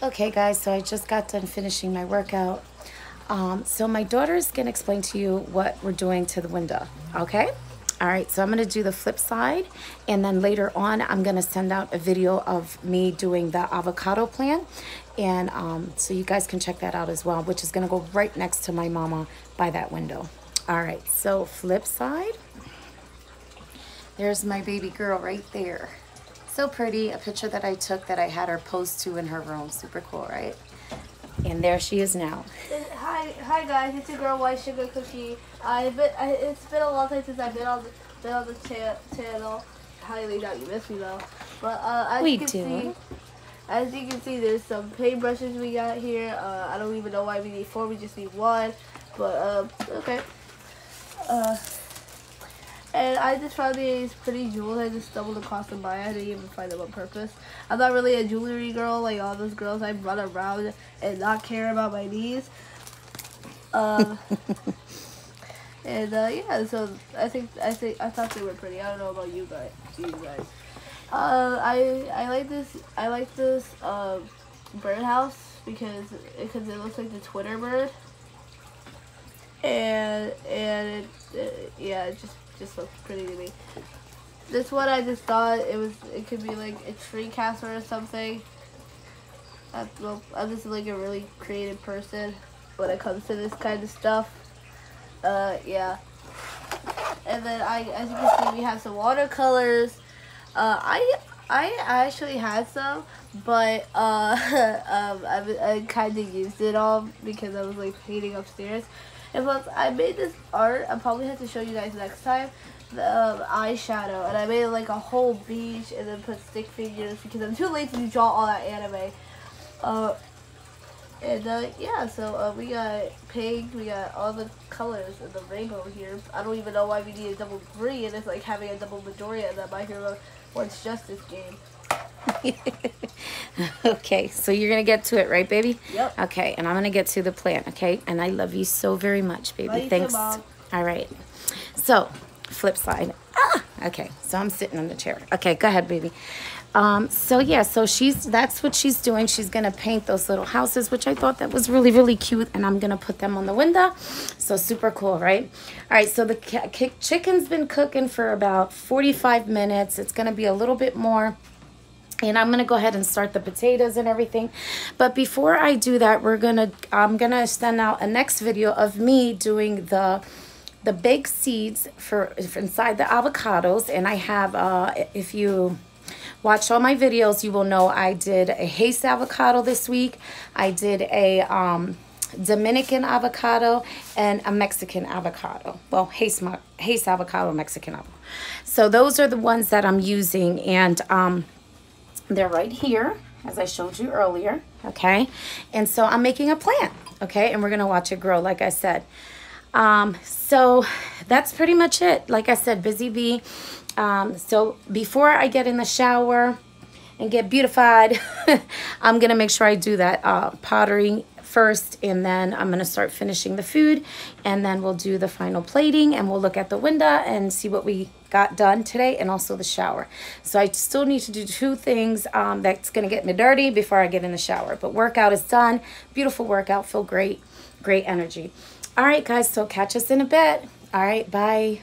Okay, guys, so I just got done finishing my workout. Um, so my daughter is to explain to you what we're doing to the window, okay? All right, so I'm to do the flip side, and then later on, I'm to send out a video of me doing the avocado plan, and um, so you guys can check that out as well, which is to go right next to my mama by that window. All right, so flip side. There's my baby girl right there. So pretty, a picture that I took that I had her pose to in her room. Super cool, right? And there she is now. Hi, hi guys. It's your girl White Sugar Cookie. I've been. I, it's been a long time since I've been on the been on the cha channel. Highly doubt you miss me though. But uh, as We you can do. see, as you can see, there's some paintbrushes we got here. Uh, I don't even know why we need four. We just need one. But um, okay. Uh, and I just found these pretty jewels. I just stumbled across them by. I didn't even find them on purpose. I'm not really a jewelry girl like all those girls. I run around and not care about my knees. Um, and uh, yeah, so I think I think I thought they were pretty. I don't know about you guys. You guys. Uh, I I like this. I like this uh, birdhouse because because it looks like the Twitter bird. And and it, uh, yeah, it just just looks pretty to me. This one I just thought it was it could be like a tree castle or something. I, well, I'm just like a really creative person when it comes to this kind of stuff. Uh, yeah. And then I, as you can see, we have some watercolors. Uh, I I actually had some, but uh, um, I, I kind of used it all because I was like painting upstairs. And plus, I made this art. I probably have to show you guys next time. The um, eyeshadow, and I made like a whole beach, and then put stick figures because I'm too lazy to draw all that anime. Uh, and uh, yeah, so uh, we got pink, we got all the colors of the rainbow here. I don't even know why we need a double green. It's like having a double Midoriya in that My Hero One's Justice game. okay, so you're going to get to it, right, baby? Yep. Okay, and I'm going to get to the plan, okay? And I love you so very much, baby. Too, Thanks. Mom. All right. So, flip side. Okay, so I'm sitting on the chair. Okay, go ahead, baby. Um, so yeah, so she's that's what she's doing. She's gonna paint those little houses, which I thought that was really really cute, and I'm gonna put them on the window. So super cool, right? All right, so the chicken's been cooking for about 45 minutes. It's gonna be a little bit more. And I'm gonna go ahead and start the potatoes and everything. But before I do that, we're gonna I'm gonna send out a next video of me doing the the baked seeds for, for inside the avocados. And I have uh if you watch all my videos, you will know I did a Hass avocado this week. I did a um Dominican avocado and a Mexican avocado. Well, Hass, ma- Hass avocado, Mexican avocado. So those are the ones that I'm using. And um, they're right here, as I showed you earlier, okay? And so I'm making a plant, okay? And we're gonna watch it grow, like I said. Um, so that's pretty much it. Like I said, busy bee. Um, so before I get in the shower and get beautified, I'm gonna make sure I do that uh, pottery first and then I'm gonna start finishing the food and then we'll do the final plating and we'll look at the window and see what we got done today and also the shower. So I still need to do two things um, that's gonna get me dirty before I get in the shower. But workout is done. Beautiful workout, feel great, great energy. All right guys, so catch us in a bit. All right, bye.